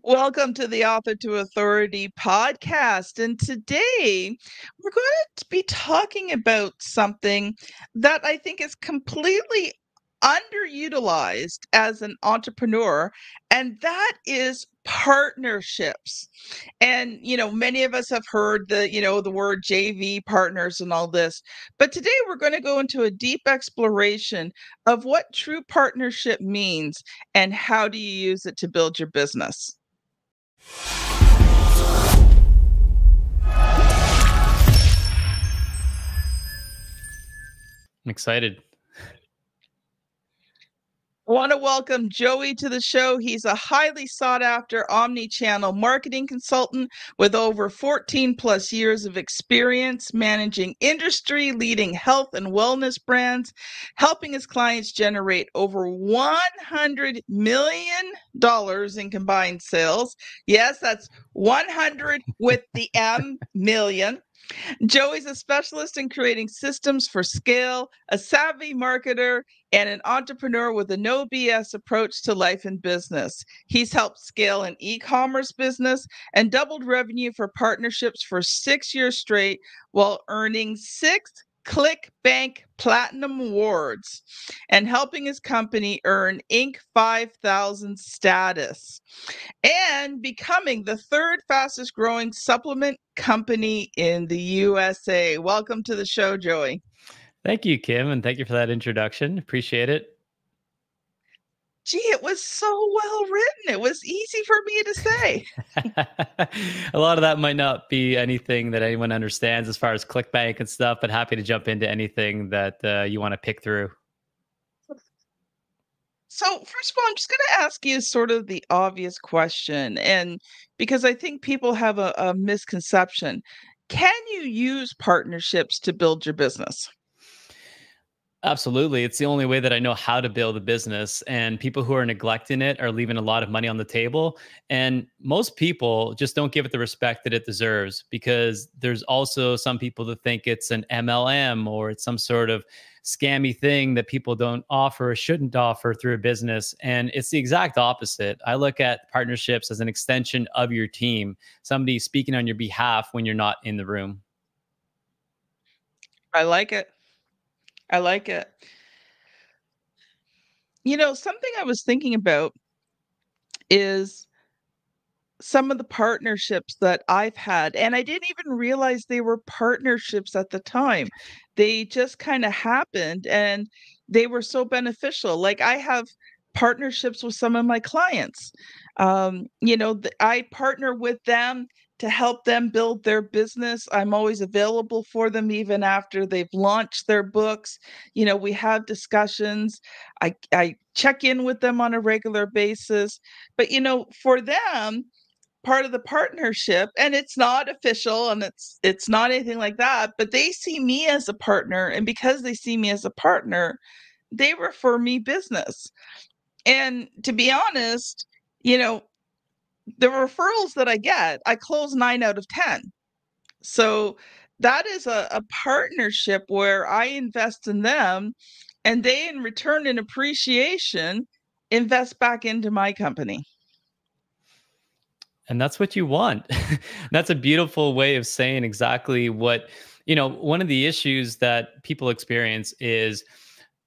Welcome to the Author to Authority podcast. And today we're going to be talking about something that I think is completely underutilized as an entrepreneur, and that is partnerships. And, you know, many of us have heard the, you know, the word JV partners and all this. But today we're going to go into a deep exploration of what true partnership means and how do you use it to build your business. I'm excited. Want to welcome Joey to the show. He's a highly sought after omni channel marketing consultant with over 14 plus years of experience managing industry leading health and wellness brands, helping his clients generate over $100 million in combined sales. Yes, that's 100 with the M million Joey's a specialist in creating systems for scale, a savvy marketer, and an entrepreneur with a no BS approach to life and business. He's helped scale an e commerce business and doubled revenue for partnerships for six years straight while earning six ClickBank Platinum Awards and helping his company earn Inc. 5000 status and becoming the third fastest growing supplement company in the USA. Welcome to the show, Joey. Thank you, Kim, and thank you for that introduction. Appreciate it gee, it was so well written. It was easy for me to say. a lot of that might not be anything that anyone understands as far as ClickBank and stuff, but happy to jump into anything that uh, you want to pick through. So, first of all, I'm just going to ask you sort of the obvious question. And because I think people have a, a misconception, can you use partnerships to build your business? Absolutely. It's the only way that I know how to build a business. And people who are neglecting it are leaving a lot of money on the table. And most people just don't give it the respect that it deserves because there's also some people that think it's an MLM or it's some sort of scammy thing that people don't offer or shouldn't offer through a business. And it's the exact opposite. I look at partnerships as an extension of your team, somebody speaking on your behalf when you're not in the room. I like it. I like it. You know, something I was thinking about is some of the partnerships that I've had, and I didn't even realize they were partnerships at the time. They just kind of happened and they were so beneficial. Like I have partnerships with some of my clients. Um, you know, th- I partner with them to help them build their business. I'm always available for them even after they've launched their books. You know, we have discussions. I I check in with them on a regular basis. But you know, for them, part of the partnership and it's not official and it's it's not anything like that, but they see me as a partner and because they see me as a partner, they refer me business. And to be honest, you know, the referrals that I get, I close nine out of 10. So that is a, a partnership where I invest in them and they, in return, in appreciation, invest back into my company. And that's what you want. that's a beautiful way of saying exactly what, you know, one of the issues that people experience is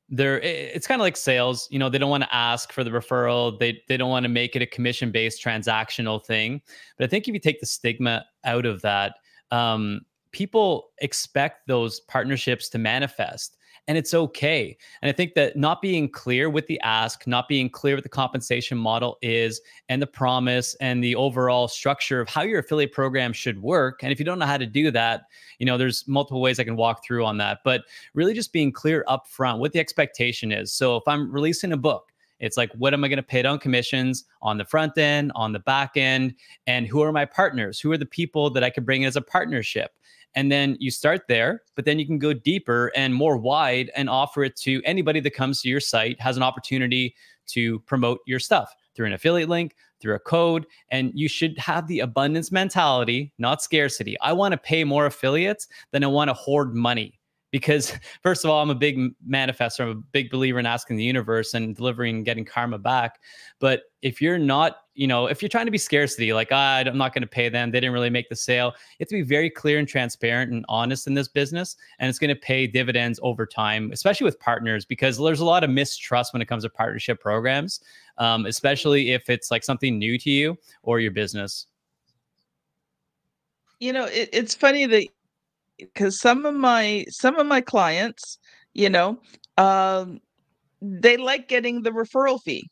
they're it's kind of like sales you know they don't want to ask for the referral they they don't want to make it a commission based transactional thing. But i think if you take the stigma out of that um, people expect those partnerships to manifest and it's okay. And I think that not being clear with the ask, not being clear what the compensation model is, and the promise and the overall structure of how your affiliate program should work. And if you don't know how to do that, you know, there's multiple ways I can walk through on that. But really just being clear up front what the expectation is. So if I'm releasing a book, it's like, what am I going to pay on commissions on the front end, on the back end? And who are my partners? Who are the people that I could bring as a partnership? And then you start there, but then you can go deeper and more wide and offer it to anybody that comes to your site, has an opportunity to promote your stuff through an affiliate link, through a code. And you should have the abundance mentality, not scarcity. I want to pay more affiliates than I want to hoard money because first of all i'm a big manifestor i'm a big believer in asking the universe and delivering getting karma back. But if you're not you know if you're trying to be scarcity like ah, i'm not going to pay them they didn't really make the sale you have to be very clear and transparent and honest in this business and it's going to pay dividends over time especially with partners because there's a lot of mistrust when it comes to partnership programs um, especially if it's like something new to you or your business. You know it, it's funny that because some of my some of my clients, you know, um, they like getting the referral fee.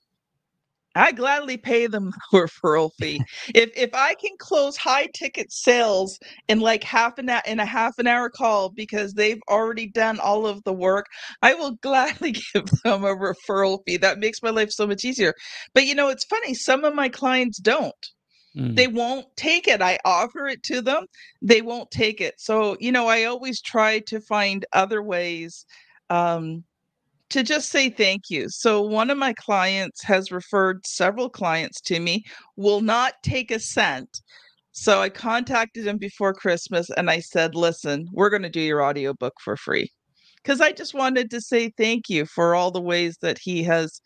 I gladly pay them the referral fee. if if I can close high ticket sales in like half an hour in a half an hour call because they've already done all of the work, I will gladly give them a referral fee. That makes my life so much easier. But you know, it's funny, some of my clients don't. Mm. They won't take it. I offer it to them, they won't take it. So, you know, I always try to find other ways um, to just say thank you. So, one of my clients has referred several clients to me, will not take a cent. So, I contacted him before Christmas and I said, listen, we're going to do your audiobook for free. Because I just wanted to say thank you for all the ways that he has,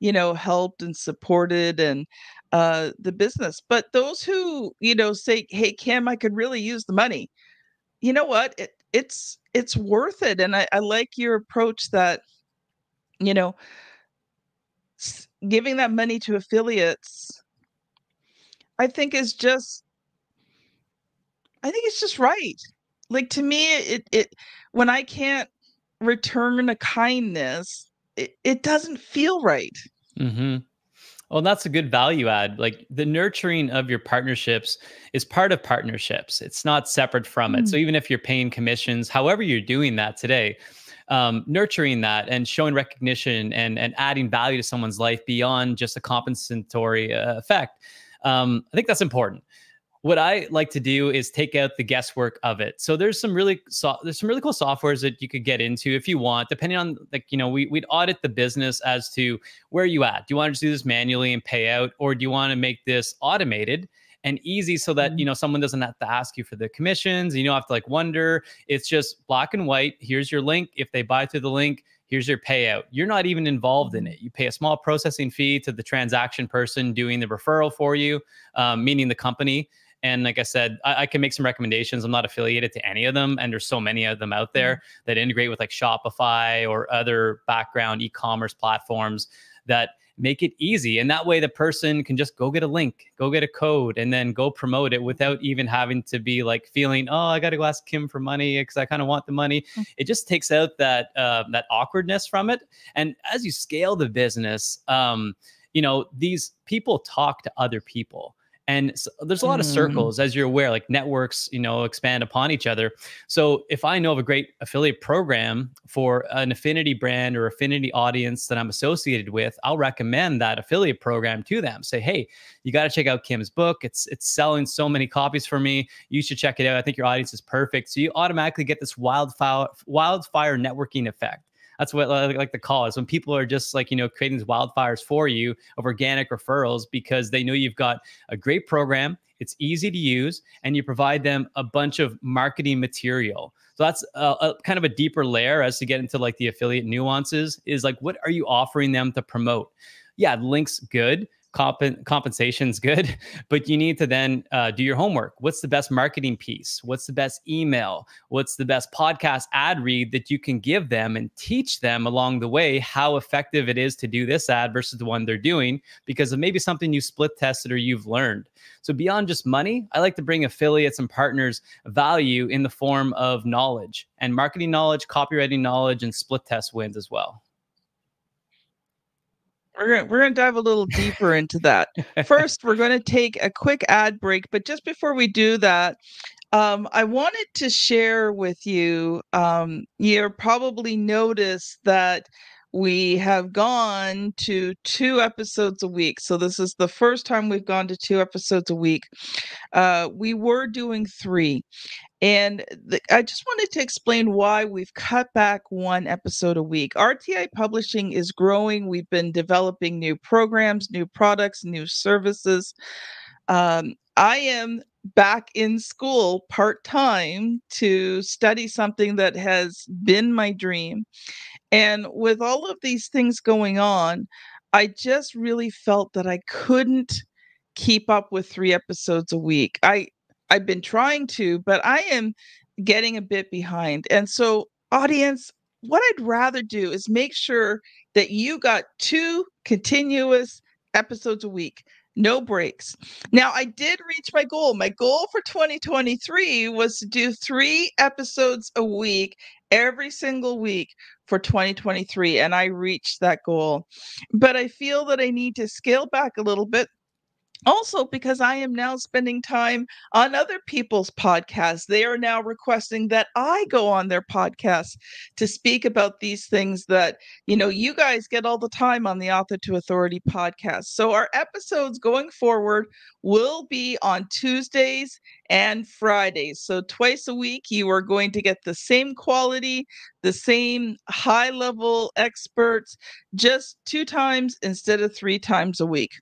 you know, helped and supported and uh, the business. But those who, you know, say, "Hey, Kim, I could really use the money," you know what? It, it's it's worth it, and I, I like your approach that, you know, giving that money to affiliates. I think is just, I think it's just right. Like to me, it it when I can't return a kindness, it, it doesn't feel right. Mm-hmm. Well, that's a good value add. Like the nurturing of your partnerships is part of partnerships. It's not separate from it. Mm. So even if you're paying commissions, however you're doing that today, um, nurturing that and showing recognition and and adding value to someone's life beyond just a compensatory uh, effect, um, I think that's important what I like to do is take out the guesswork of it. So there's some really so, there's some really cool softwares that you could get into if you want, depending on like you know we we'd audit the business as to where you at. Do you want to do this manually and pay out, or do you want to make this automated? and easy so that you mm-hmm. know someone doesn't have to ask you for the commissions you don't have to like wonder it's just black and white here's your link if they buy through the link here's your payout you're not even involved in it you pay a small processing fee to the transaction person doing the referral for you um, meaning the company and like I said, I, I, can make some recommendations. I'm not affiliated to any of them, and there's so many of them out there mm-hmm. that integrate with like Shopify or other background e-commerce platforms that make it easy. And that way the person can just go get a link, go get a code, and then go promote it without even having to be like feeling, oh, I got to go ask Kim for money because I kind of want the money. Mm-hmm. It just takes out that uh, that awkwardness from it. And as you scale the business, um, you know, these people talk to other people and so there's a lot mm. of circles as you're aware like networks you know expand upon each other. So if i know of a great affiliate program for an affinity brand or affinity audience that i'm associated with i'll recommend that affiliate program to them. Say hey you got to check out kim's book. It's it's selling so many copies for me. You should check it out. I think your audience is perfect. So you automatically get this wildfire wildfire networking effect that's what I like to call is When people are just like, you know, creating these wildfires for you of organic referrals because they know you've got a great program, it's easy to use, and you provide them a bunch of marketing material. So that's a, a, kind of a deeper layer as to get into like the affiliate nuances is like, what are you offering them to promote? Yeah, links good, comp- compensation's good, but you need to then uh, do your homework. What's the best marketing piece? What's the best email? What's the best podcast ad read that you can give them and teach them along the way how effective it is to do this ad versus the one they're doing because of maybe something you split tested or you've learned. So beyond just money, I like to bring affiliates and partners value in the form of knowledge and marketing knowledge, copywriting knowledge, and split test wins as well we're gonna we're gonna dive a little deeper into that. First, we're gonna take a quick ad break, but just before we do that, um, I wanted to share with you. Um, you probably noticed that we have gone to two episodes a week. So this is the first time we've gone to two episodes a week. Uh, we were doing three. And the, I just wanted to explain why we've cut back one episode a week. RTI Publishing is growing. We've been developing new programs, new products, new services. Um, I am back in school part time to study something that has been my dream. And with all of these things going on, I just really felt that I couldn't keep up with 3 episodes a week. I I've been trying to, but I am getting a bit behind. And so, audience, what I'd rather do is make sure that you got 2 continuous episodes a week no breaks. Now, I did reach my goal. My goal for 2023 was to do three episodes a week, every single week for 2023, and I reached that goal. But I feel that I need to scale back a little bit also because I am now spending time on other people's podcasts. They are now requesting that I go on their podcasts to speak about these things that, you know, you guys get all the time on the Author to Authority podcast. So our episodes going forward will be on Tuesdays and Fridays. So twice a week, you are going to get the same quality, the same high level experts, just two times instead of three times a week.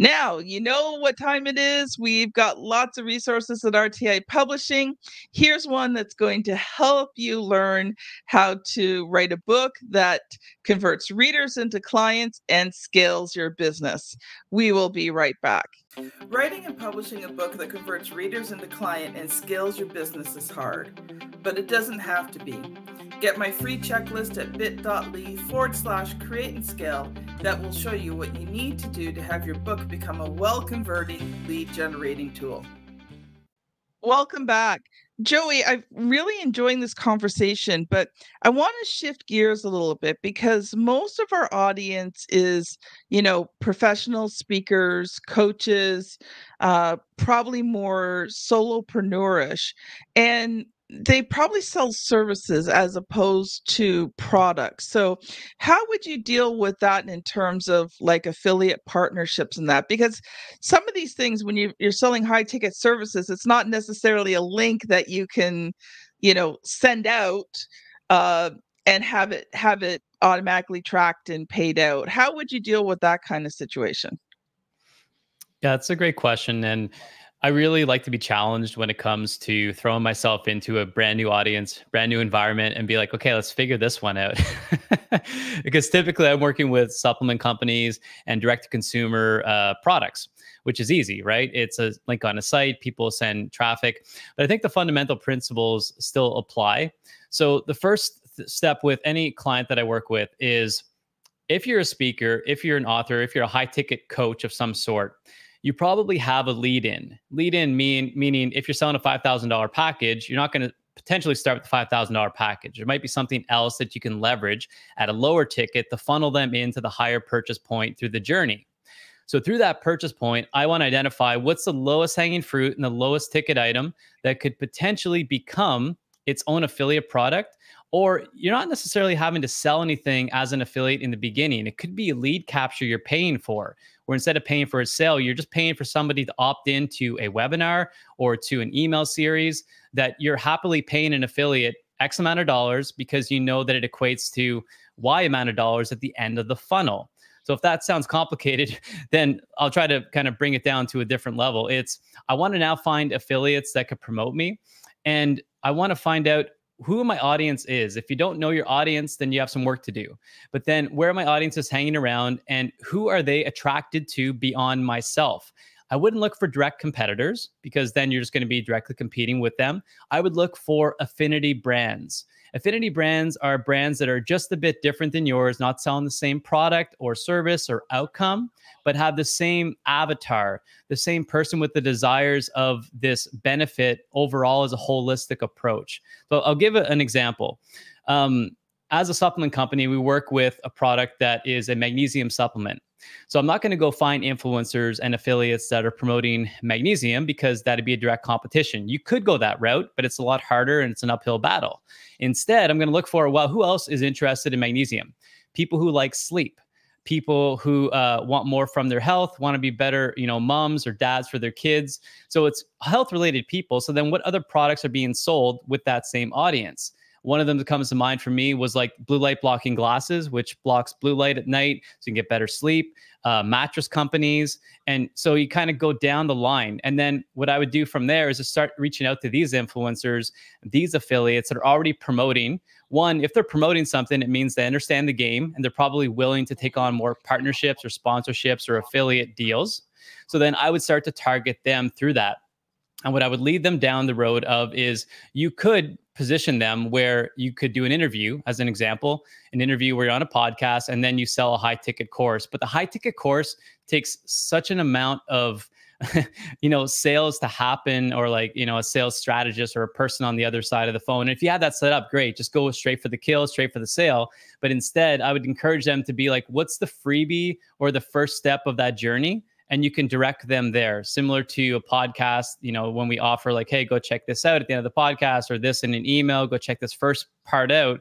Now, you know what time it is. We've got lots of resources at RTI Publishing. Here's one that's going to help you learn how to write a book that converts readers into clients and scales your business. We will be right back. Writing and publishing a book that converts readers into client and scales your business is hard, but it doesn't have to be. Get my free checklist at bit.ly forward slash create and scale that will show you what you need to do to have your book become a well converting lead generating tool. Welcome back. Joey, I'm really enjoying this conversation, but I want to shift gears a little bit because most of our audience is, you know, professional speakers, coaches, uh, probably more solopreneurish. And they probably sell services as opposed to products. So, how would you deal with that in terms of like affiliate partnerships and that? Because some of these things, when you, you're selling high ticket services, it's not necessarily a link that you can, you know, send out uh, and have it have it automatically tracked and paid out. How would you deal with that kind of situation? Yeah, that's a great question, and I really like to be challenged when it comes to throwing myself into a brand new audience, brand new environment, and be like, okay, let's figure this one out. because typically I'm working with supplement companies and direct to consumer uh, products, which is easy, right? It's a link on a site, people send traffic. But I think the fundamental principles still apply. So the first th- step with any client that I work with is if you're a speaker, if you're an author, if you're a high ticket coach of some sort, you probably have a lead in. Lead in mean meaning if you're selling a $5,000 package, you're not going to potentially start with the $5,000 package. There might be something else that you can leverage at a lower ticket to funnel them into the higher purchase point through the journey. So through that purchase point, I want to identify what's the lowest hanging fruit and the lowest ticket item that could potentially become its own affiliate product or you're not necessarily having to sell anything as an affiliate in the beginning. It could be a lead capture you're paying for, where instead of paying for a sale, you're just paying for somebody to opt into a webinar or to an email series that you're happily paying an affiliate X amount of dollars because you know that it equates to Y amount of dollars at the end of the funnel. So if that sounds complicated, then I'll try to kind of bring it down to a different level. It's I want to now find affiliates that could promote me. And I want to find out who my audience is. If you don't know your audience, then you have some work to do. But then where my audience is hanging around and who are they attracted to beyond myself? I wouldn't look for direct competitors because then you're just going to be directly competing with them. I would look for affinity brands. Affinity brands are brands that are just a bit different than yours, not selling the same product or service or outcome, but have the same avatar, the same person with the desires of this benefit overall as a holistic approach. So I'll give an example. Um, as a supplement company, we work with a product that is a magnesium supplement. So I'm not going to go find influencers and affiliates that are promoting magnesium because that'd be a direct competition. You could go that route, but it's a lot harder and it's an uphill battle. Instead, I'm going to look for, well, who else is interested in magnesium? People who like sleep, people who uh, want more from their health, want to be better, you know, moms or dads for their kids. So it's health related people. So then what other products are being sold with that same audience? One of them that comes to mind for me was like blue light blocking glasses, which blocks blue light at night so you can get better sleep. Uh, mattress companies. And so you kind of go down the line. And then what I would do from there is to start reaching out to these influencers, these affiliates that are already promoting. One, if they're promoting something, it means they understand the game and they're probably willing to take on more partnerships or sponsorships or affiliate deals. So then I would start to target them through that. And what I would lead them down the road of is you could position them where you could do an interview, as an example, an interview where you're on a podcast and then you sell a high ticket course. But the high ticket course takes such an amount of you know sales to happen or like you know a sales strategist or a person on the other side of the phone. And if you have that set up great just go straight for the kill straight for the sale. But instead i would encourage them to be like what's the freebie or the first step of that journey and you can direct them there. Similar to a podcast you know when we offer like hey go check this out at the end of the podcast or this in an email go check this first part out.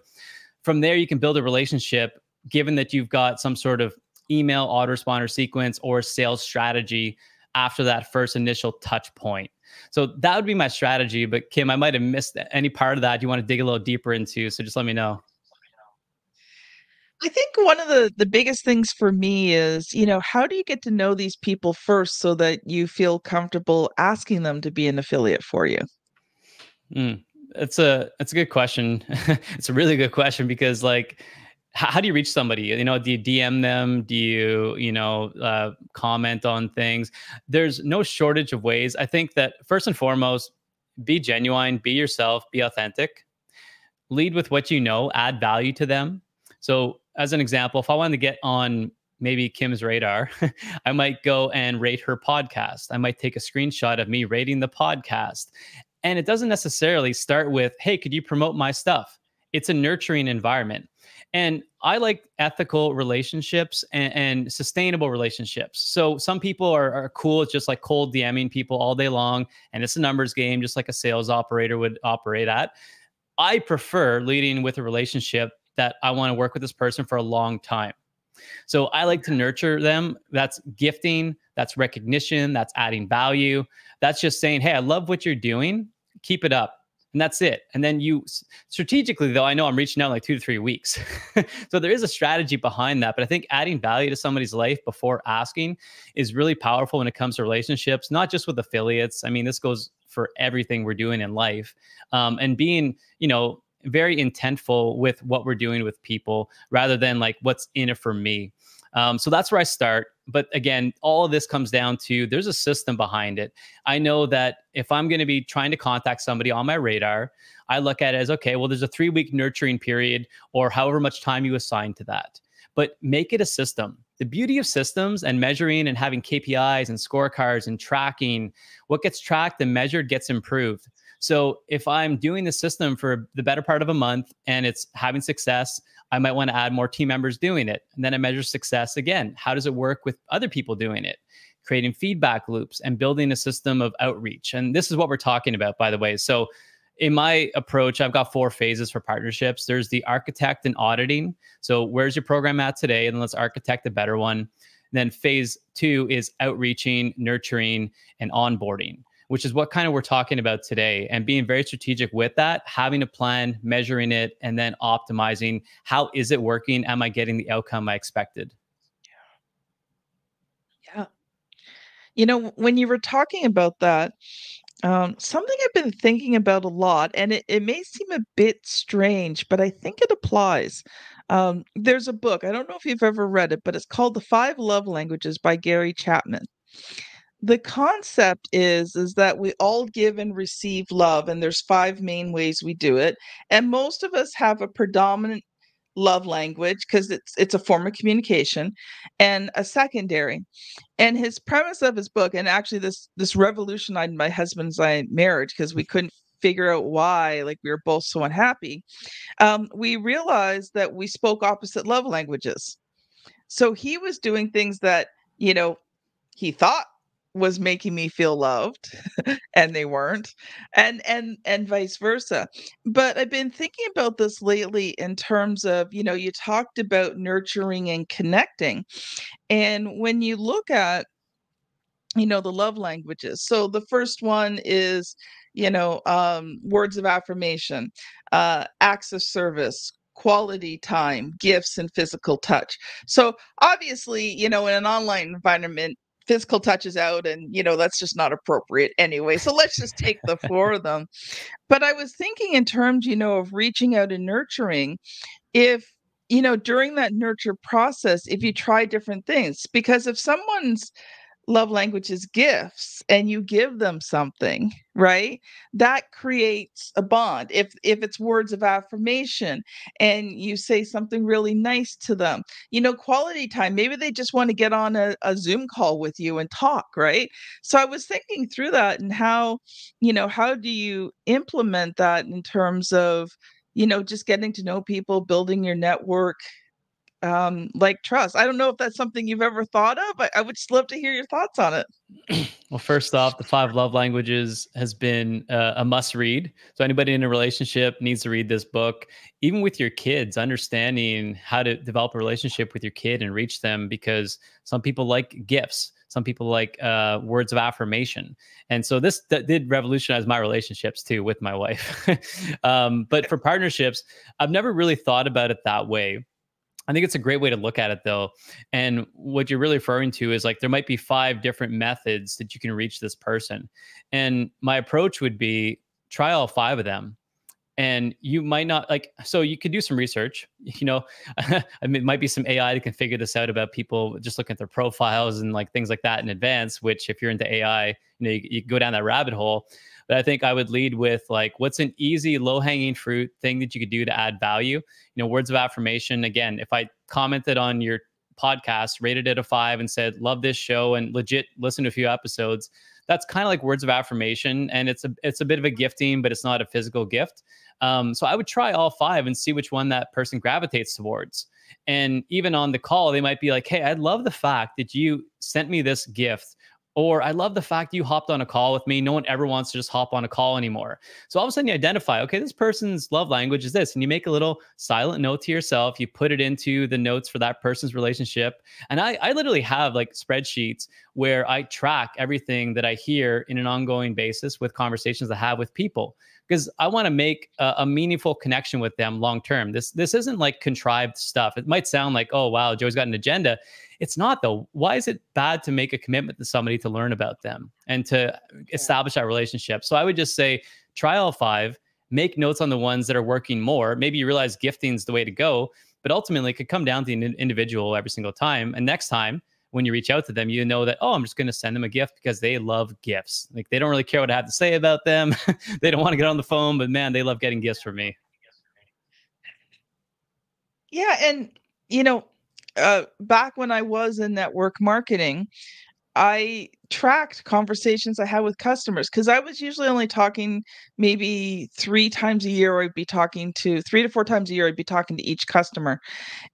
From there you can build a relationship given that you've got some sort of email autoresponder sequence or sales strategy after that first initial touch point. So that would be my strategy but kim i might have missed any part of that. You want to dig a little deeper into so just let me know I think one of the the biggest things for me is, you know, how do you get to know these people first so that you feel comfortable asking them to be an affiliate for you? Mm, it's a it's a good question. it's a really good question because like how, do you reach somebody? You know, do you DM them? Do you you know uh, comment on things? There's no shortage of ways. I think that first and foremost, be genuine, be yourself, be authentic. Lead with what you know, add value to them. So as an example, if I wanted to get on maybe Kim's radar, I might go and rate her podcast. I might take a screenshot of me rating the podcast. And it doesn't necessarily start with, hey, could you promote my stuff? It's a nurturing environment. And I like ethical relationships and, and sustainable relationships. So some people are, are cool. It's just like cold DMing people all day long. And it's a numbers game, just like a sales operator would operate at. I prefer leading with a relationship that I want to work with this person for a long time. So I like to nurture them. That's gifting, that's recognition, that's adding value. That's just saying, hey, I love what you're doing. Keep it up. And that's it. And then you strategically, though, I know I'm reaching out like two to three weeks. so there is a strategy behind that. But I think adding value to somebody's life before asking is really powerful when it comes to relationships, not just with affiliates. I mean, this goes for everything we're doing in life. Um, and being, you know, very intentful with what we're doing with people rather than like what's in it for me. Um, so that's where I start. But again, all of this comes down to there's a system behind it. I know that if I'm going to be trying to contact somebody on my radar, I look at it as okay, well, there's a three week nurturing period or however much time you assign to that. But make it a system. The beauty of systems and measuring and having KPIs and scorecards and tracking, what gets tracked and measured gets improved. So if I'm doing the system for the better part of a month and it's having success, I might want to add more team members doing it. And then I measure success again. How does it work with other people doing it? Creating feedback loops and building a system of outreach. And this is what we're talking about, by the way. So in my approach, I've got four phases for partnerships. There's the architect and auditing. So where's your program at today? And let's architect a better one. And then phase two is outreaching, nurturing, and onboarding which is what kind of we're talking about today and being very strategic with that having a plan measuring it and then optimizing how is it working? Am i getting the outcome i expected? Yeah. Yeah. You know when you were talking about that um, something I've been thinking about a lot, and it, it may seem a bit strange, but I think it applies. Um, there's a book, I don't know if you've ever read it, but it's called The Five Love Languages by Gary Chapman the concept is is that we all give and receive love and there's five main ways we do it and most of us have a predominant love language because it's it's a form of communication and a secondary and his premise of his book and actually this this revolutionized my husband's marriage because we couldn't figure out why like we were both so unhappy um, we realized that we spoke opposite love languages. So he was doing things that you know he thought was making me feel loved and they weren't and and and vice versa. But i've been thinking about this lately in terms of you know you talked about nurturing and connecting and when you look at you know the love languages so the first one is you know um, words of affirmation uh, acts of service quality time gifts and physical touch. So obviously you know in an online environment physical touches out and you know that's just not appropriate anyway so let's just take the four of them. But i was thinking in terms you know of reaching out and nurturing if you know during that nurture process if you try different things because if someone's love language is gifts and you give them something right? That creates a bond if if it's words of affirmation and you say something really nice to them. You know quality time maybe they just want to get on a, a zoom call with you and talk right? So i was thinking through that and how you know how do you implement that in terms of you know just getting to know people building your network um, like trust. I don't know if that's something you've ever thought of, but I would just love to hear your thoughts on it. well, first off, the five love languages has been uh, a must read. So anybody in a relationship needs to read this book. Even with your kids, understanding how to develop a relationship with your kid and reach them, because some people like gifts. Some people like uh, words of affirmation, and so this did revolutionize my relationships too with my wife. um, but for partnerships, I've never really thought about it that way I think it's a great way to look at it though. And what you're really referring to is like there might be five different methods that you can reach this person. And my approach would be try all five of them. And you might not like, so you could do some research. You know, I mean, it might be some AI that can figure this out about people just looking at their profiles and like things like that in advance. Which, if you're into AI, you know, you, you go down that rabbit hole. But I think I would lead with like, what's an easy, low hanging fruit thing that you could do to add value? You know, words of affirmation. Again, if I commented on your podcast, rated it a five, and said, love this show and legit listen to a few episodes, that's kind of like words of affirmation. And it's a it's a bit of a gifting, but it's not a physical gift. Um, so I would try all five and see which one that person gravitates towards. And even on the call, they might be like, Hey, I love the fact that you sent me this gift or I love the fact you hopped on a call with me. No one ever wants to just hop on a call anymore. So all of a sudden you identify, okay, this person's love language is this. And you make a little silent note to yourself. You put it into the notes for that person's relationship. And I, I literally have like spreadsheets where I track everything that I hear in an ongoing basis with conversations I have with people because I want to make a, a, meaningful connection with them long term. This this isn't like contrived stuff. It might sound like, oh wow, Joe's got an agenda. It's not though. Why is it bad to make a commitment to somebody to learn about them and to establish that relationship? So I would just say try all five, make notes on the ones that are working more. Maybe you realize gifting is the way to go, but ultimately it could come down to the individual every single time. And next time when you reach out to them, you know that, oh, I'm just going to send them a gift because they love gifts. Like they don't really care what I have to say about them. they don't want to get on the phone, but man, they love getting gifts from me. Yeah. And, you know, uh, back when I was in network marketing, I tracked conversations I had with customers because I was usually only talking maybe three times a year. I'd be talking to three to four times a year. I'd be talking to each customer.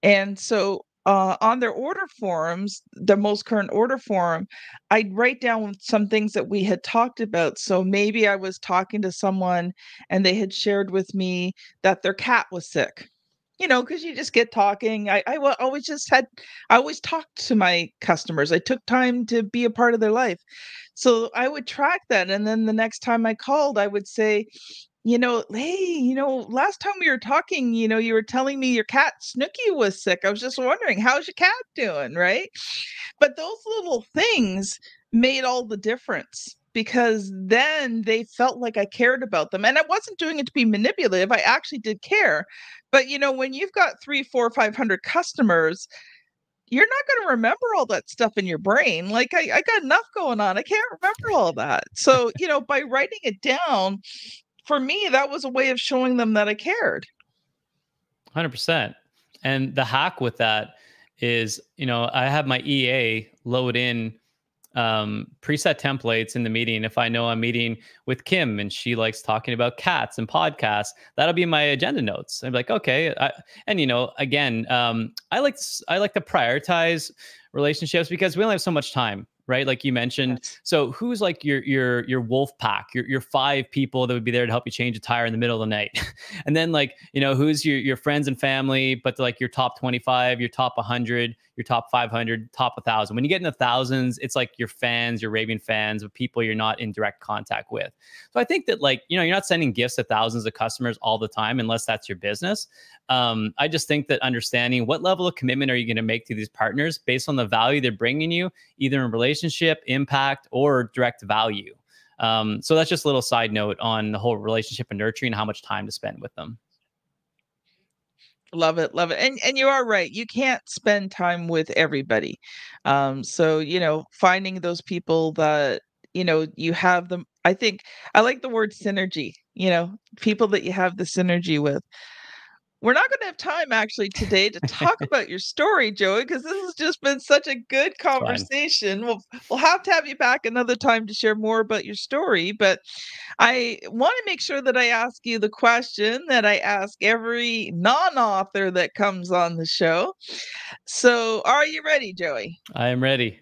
And so uh, on their order forms, the most current order form, I'd write down some things that we had talked about. So maybe I was talking to someone and they had shared with me that their cat was sick. You know, because you just get talking. I, I always just had, I always talked to my customers. I took time to be a part of their life. So I would track that. And then the next time I called, I would say, you know, hey, you know, last time we were talking, you know, you were telling me your cat Snooky was sick. I was just wondering, how's your cat doing? Right. But those little things made all the difference because then they felt like I cared about them. And I wasn't doing it to be manipulative. I actually did care. But, you know, when you've got three, four, 500 customers, you're not going to remember all that stuff in your brain. Like I, I got enough going on. I can't remember all that. So, you know, by writing it down, for me, that was a way of showing them that I cared. 100%. And the hack with that is, you know, I have my EA load in um, preset templates in the meeting. If I know I'm meeting with Kim and she likes talking about cats and podcasts, that'll be my agenda notes. I'm like, okay. I, and you know, again, um, I like I like to prioritize relationships because we only have so much time right? Like you mentioned. Yes. So who's like your your your wolf pack, your your five people that would be there to help you change a tire in the middle of the night, and then like you know who's your your friends and family, but like your top twenty five, your top one hundred, your top five hundred, top thousand. When you get in the thousands, it's like your fans, your raving fans of people you're not in direct contact with. So I think that like you know you're not sending gifts to thousands of customers all the time unless that's your business. Um, I just think that understanding what level of commitment are you going to make to these partners based on the value they're bringing you, either in relationship, impact, or direct value. Um, so that's just a little side note on the whole relationship and nurturing, how much time to spend with them. Love it, love it. And and you are right. You can't spend time with everybody. Um, so you know, finding those people that you know you have them. I think I like the word synergy. You know, people that you have the synergy with. We're not going to have time actually today to talk about your story, Joey, because this has just been such a good Fine. conversation. We'll we'll have to have you back another time to share more about your story, but I want to make sure that I ask you the question that I ask every non-author that comes on the show. So, are you ready, Joey? I am ready.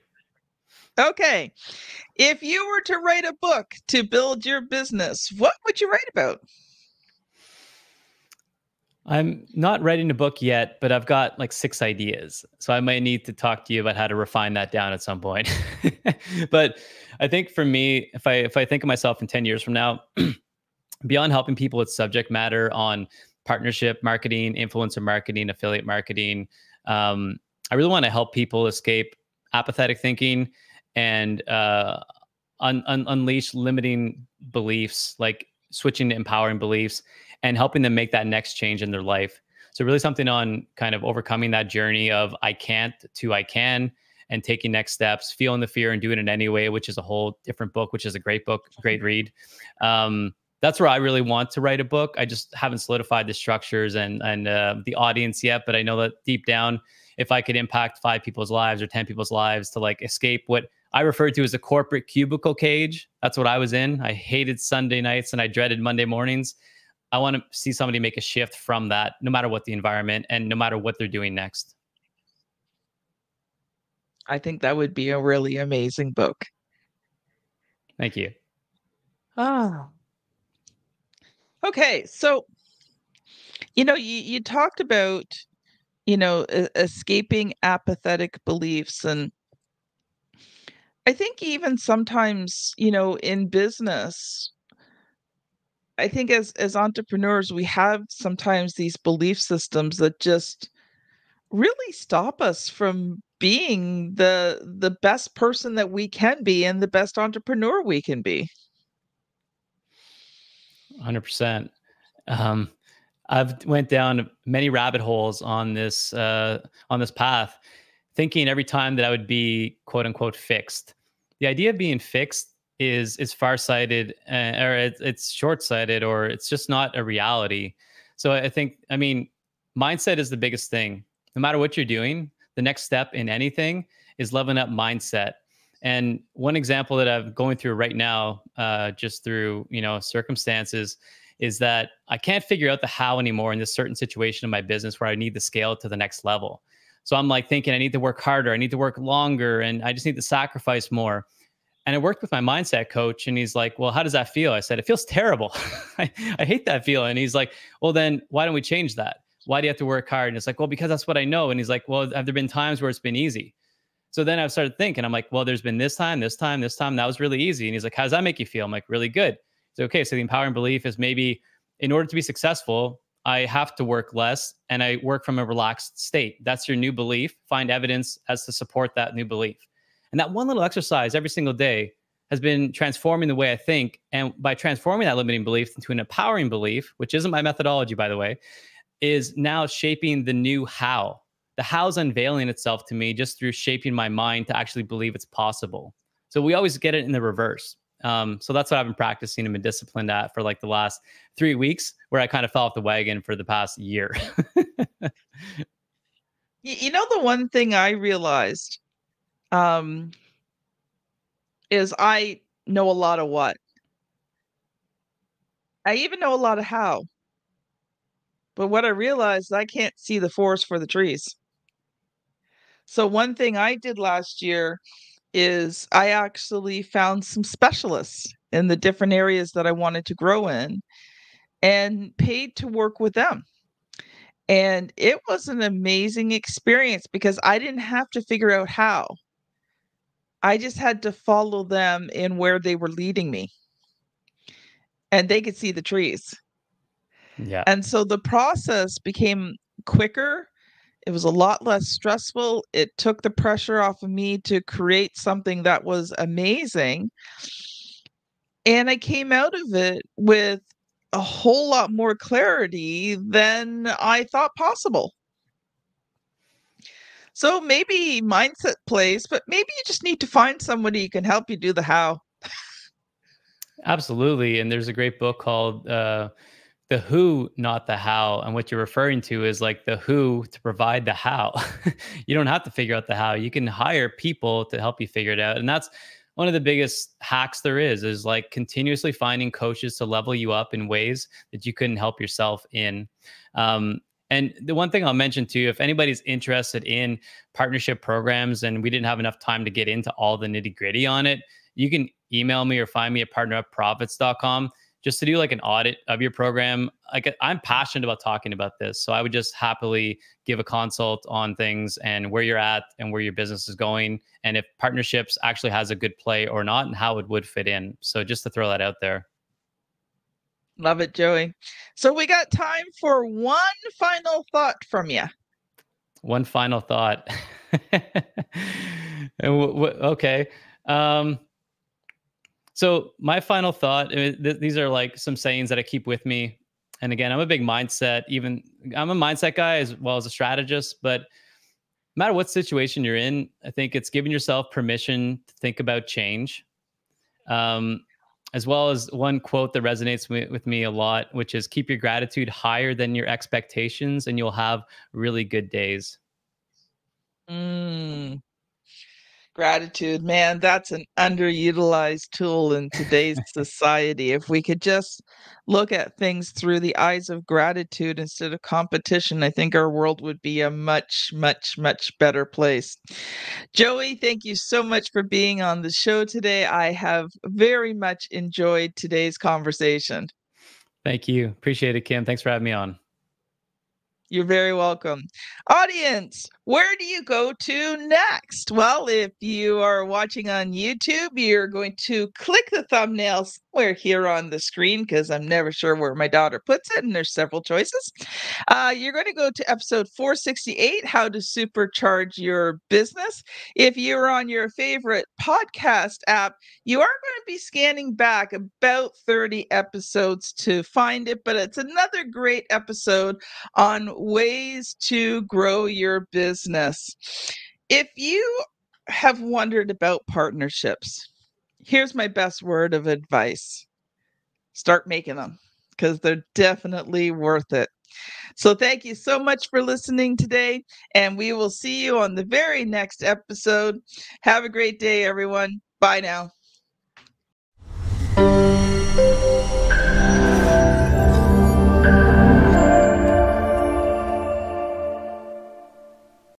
Okay. If you were to write a book to build your business, what would you write about? I'm not writing a book yet, but I've got like six ideas. So I might need to talk to you about how to refine that down at some point. but I think for me, if I if I think of myself in 10 years from now, beyond helping people with subject matter on partnership marketing, influencer marketing, affiliate marketing, um, I really want to help people escape apathetic thinking and uh, un- un- unleash limiting beliefs, like switching to empowering beliefs and helping them make that next change in their life. So really something on kind of overcoming that journey of I can't to I can and taking next steps, feeling the fear and doing it anyway, which is a whole different book, which is a great book, great read. Um, that's where I really want to write a book. I just haven't solidified the structures and and uh, the audience yet, but I know that deep down, if I could impact five people's lives or ten people's lives to like escape what I refer to as a corporate cubicle cage, that's what I was in. I hated Sunday nights and I dreaded Monday mornings. I want to see somebody make a shift from that, no matter what the environment and no matter what they're doing next. I think that would be a really amazing book. Thank you. Ah. Okay, so you know, you you talked about, you know, escaping apathetic beliefs and I think even sometimes, you know, in business, I think as as entrepreneurs, we have sometimes these belief systems that just really stop us from being the the best person that we can be and the best entrepreneur we can be. 100%. Um, I've went down many rabbit holes on this uh, on this path, thinking every time that I would be quote unquote fixed. The idea of being fixed is is farsighted, uh, or it's, it's short sighted, or it's just not a reality. So I think, I mean, mindset is the biggest thing. No matter what you're doing, the next step in anything is leveling up mindset. And one example that I'm going through right now, uh, just through you know circumstances, is that I can't figure out the how anymore in this certain situation in my business where I need to scale to the next level. So I'm like thinking I need to work harder, I need to work longer, and I just need to sacrifice more. And I worked with my mindset coach, and he's like, Well, how does that feel? I said, It feels terrible. I, I hate that feeling. And he's like, Well, then why don't we change that? Why do you have to work hard? And it's like, Well, because that's what I know. And he's like, Well, have there been times where it's been easy? So then I've started thinking, I'm like, Well, there's been this time, this time, this time. That was really easy. And he's like, How does that make you feel? I'm like, Really good. So, okay. So the empowering belief is maybe in order to be successful, I have to work less and I work from a relaxed state. That's your new belief. Find evidence as to support that new belief. And that one little exercise every single day has been transforming the way I think. And by transforming that limiting belief into an empowering belief, which isn't my methodology, by the way, is now shaping the new how. The how's unveiling itself to me just through shaping my mind to actually believe it's possible. So we always get it in the reverse. Um, so that's what I've been practicing and been disciplined at for like the last three weeks, where I kind of fell off the wagon for the past year. You know, the one thing I realized um, is I know a lot of what. I even know a lot of how. But what I realized, I can't see the forest for the trees. So one thing I did last year is I actually found some specialists in the different areas that I wanted to grow in and paid to work with them. And it was an amazing experience because I didn't have to figure out how. I just had to follow them in where they were leading me. And they could see the trees. Yeah. And so the process became quicker. It was a lot less stressful. It took the pressure off of me to create something that was amazing. And I came out of it with a whole lot more clarity than I thought possible. So maybe mindset plays, but maybe you just need to find somebody who can help you do the how. Absolutely. And there's a great book called uh, The Who, Not the How. And what you're referring to is like the who to provide the how. you don't have to figure out the how. You can hire people to help you figure it out. And that's one of the biggest hacks there is is like continuously finding coaches to level you up in ways that you couldn't help yourself in um, and the one thing I'll mention too, if anybody's interested in partnership programs and we didn't have enough time to get into all the nitty gritty on it, you can email me or find me at partnerupprofits.com just to do like an audit of your program. Like I'm passionate about talking about this. So I would just happily give a consult on things and where you're at and where your business is going and if partnerships actually has a good play or not and how it would fit in. So just to throw that out there. Love it, Joey. So we got time for one final thought from you. One final thought. okay. Um, so my final thought, th- these are like some sayings that I keep with me. And again, I'm a big mindset, even I'm a mindset guy as well as a strategist, but no matter what situation you're in, I think it's giving yourself permission to think about change. Um, as well as one quote that resonates with me a lot, which is keep your gratitude higher than your expectations and you'll have really good days. Mm, Gratitude, man, that's an underutilized tool in today's society. If we could just look at things through the eyes of gratitude instead of competition, I think our world would be a much, much, much better place. Joey, thank you so much for being on the show today. I have very much enjoyed today's conversation. Thank you. Appreciate it, Kim. Thanks for having me on. You're very welcome. Audience, where do you go to next? Well, if you are watching on YouTube, you're going to click the thumbnail somewhere here on the screen because I'm never sure where my daughter puts it, and there's several choices. Uh, you're going to go to episode 468 How to Supercharge Your Business. If you're on your favorite podcast app, you are going to be scanning back about 30 episodes to find it, but it's another great episode on ways to grow your business. If you have wondered about partnerships, here's my best word of advice start making them because they're definitely worth it. So, thank you so much for listening today, and we will see you on the very next episode. Have a great day, everyone. Bye now.